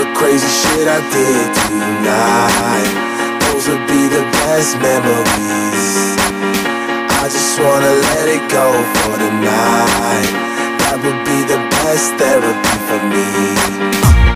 the crazy shit I did tonight. Those would be the best memories. I just wanna let it go for tonight. That would be the best therapy for me.